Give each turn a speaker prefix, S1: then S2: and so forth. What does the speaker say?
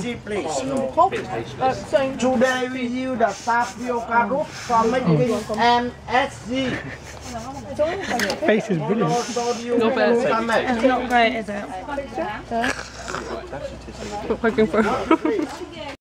S1: Tea, please? Today we use the tapioca root from making MSG.
S2: Face is brilliant.
S1: Monosodium
S3: Not bad.
S4: It's not great, is it?
S3: What are you looking for.